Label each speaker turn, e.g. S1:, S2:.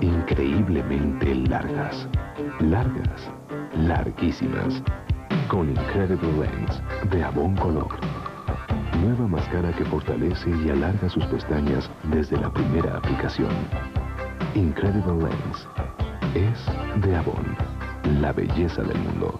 S1: increíblemente largas. Largas, larguísimas. Con Incredible Lens de Avon Color. Nueva máscara que fortalece y alarga sus pestañas desde la primera aplicación. Incredible Lens es de Avon, la belleza del mundo.